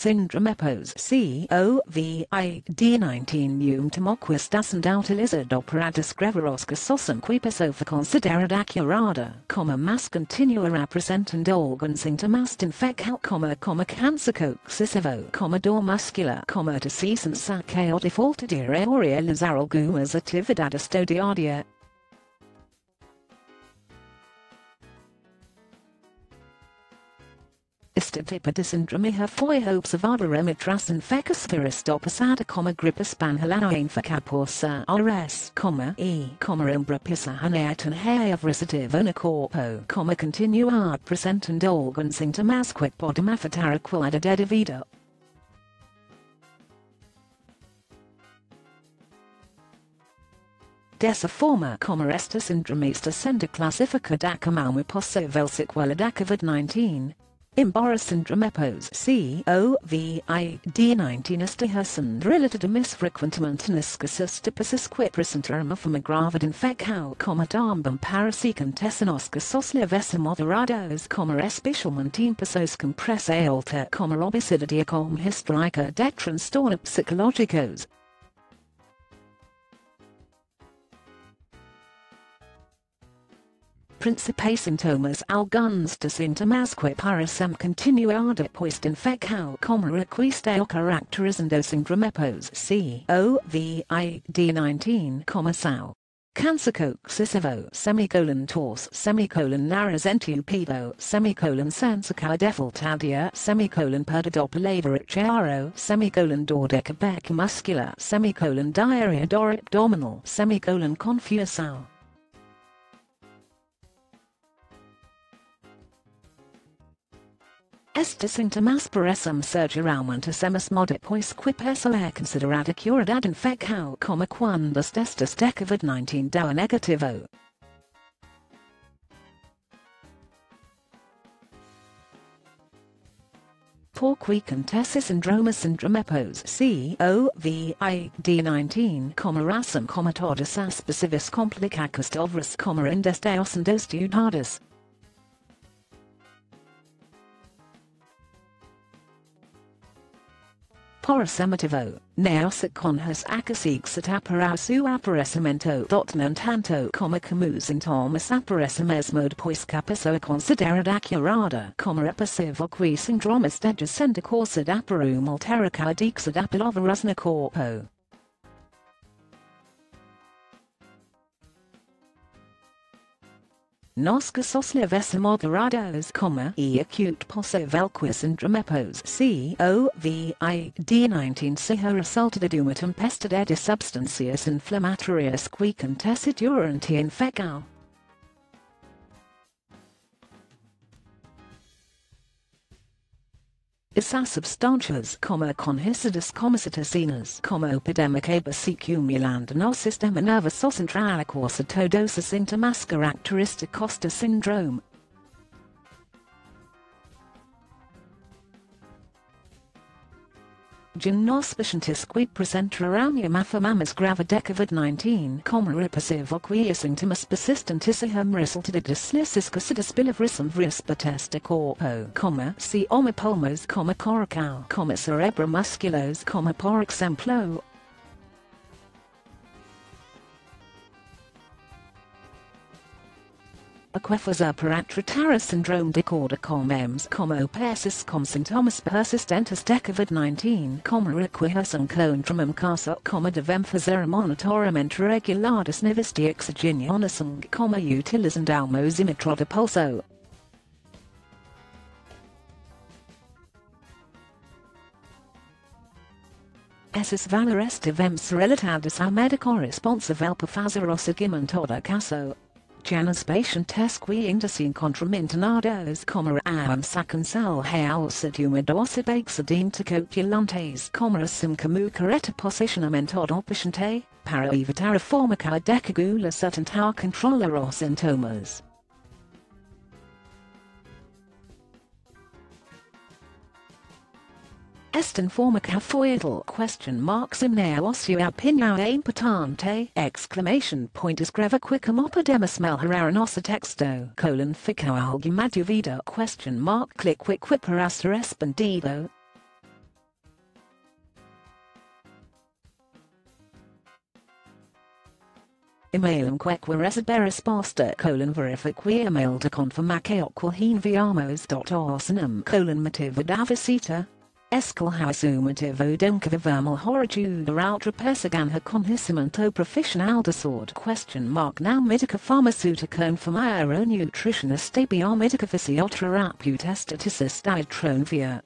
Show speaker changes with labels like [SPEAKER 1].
[SPEAKER 1] Syndrome epos COVID-19 Num Tomoquis dassen lizard operatus greveroska sossen quipesofa considerad accurada, comma mas continua rappresentand organs intimast infecal, comma comma cancer coxicivo, comma dor muscular, comma decescent sace or defaulted aurea lazaral gumas atividad astodiardia, Tetrasindromi have four hopes of arboremitras fecusperistopus adacomagripus panhalanain facaporsa rs, e, comma umbra umbrapissa haneatan hair of recative on a corpo, comma continue art present continuat presentand organ sanctum asquit podum affataraquada dedivida. Desiforma comeresta syndromista senda classifica dacamamipos velsiquela dacavid 19. Embarrasssyndrome epos COVID 19 is dehiscent related to misfrequentment niscasis typicis quiprisentrama from agravidin fecau comma dambum parasicantesanoscus oslivis moderados comma especialmentine pesos compressa alta comma obisidiacom histrica detrans stornipsychologicos Principe sintomas alguns de sintomasque parasem continuada poist infecau como requisteo caracterizando syndromepos COVID-19 como sao. Cancer coxicivo semicolon tors semicolon narazentupido semicolon sensica defaultadia semicolon perdodopalavericharo semicolon dodecabec muscular semicolon diarrhea dor abdominal semicolon confusao. Estes intimas paressum surgiraumentus modipois quipeso é considerada curadad infecau como quando estes de COVID-19 dá negativo. Porqui contessi syndrome syndromepos COVID-19 como rasum como todas as specivis complicacus delvris como indesteos and estudadas. Porasemativo, neosic conhas acasix at aparausu aparecimento dotnant tanto como camus in tomas aparecimesmode pois capiso considerad accurada como repassivo qui syndromus degescenda corsad aparum alterica dixad apiloverusna corpo. Nosca sosliavessa moderados, e acute possovelquis syndromepos COVID-19 siha resulted adumatum pestidedi substancias inflammatorias qui contessit uranti infecau. Issa substantias, comma conhicidus comicitasinas, comma epidemicaba secumulanda no sistema nervoso central intimas characteristic costa syndrome, Gymnospecientis qui presenteranium affirmamus grava COVID-19 comma repassivo quiescentimus persistentissihum resulted dislissis cossidus bilivrisum vrispatesta corpo, comma, si omipulmos, comma coracao, comma cerebromusculos, comma por exemplo, Aquefusa paratrotara syndrome decorda com ems como persis com sintomas persistentes de COVID-19 como requihusum contrumum casa como devem fazer monitoramento regular das níveis de oxigênio como utilizando almosimetro de pulso. Esses valores devemos relatados ao médico responsável por fazer o seguimento da caso. Genospatian tesqui indicin contramintenados como am sacansal realcidumidose baxadinticoculantes como sim camu careta posicionamento opiciente, para evitar a formica decagula certantau controller os Heston forma cafoidal question mark simnea osu pinau impotante exclamation point Is escreva quicum opedemus melhararen ossa texto colon fico algumadu question mark click quick quipper respondido Emailum queque resideris pasta colon verifique email de confirmaque aquilheen viamos dot arsenum colon mativa davicita Escal hausumativo donca vermal horitude outra persigan ha conhecimento profissional de sword question mark now medica pharmaceutica informairo nutritionist abiomedica physioterapeuta staticis diatronvia.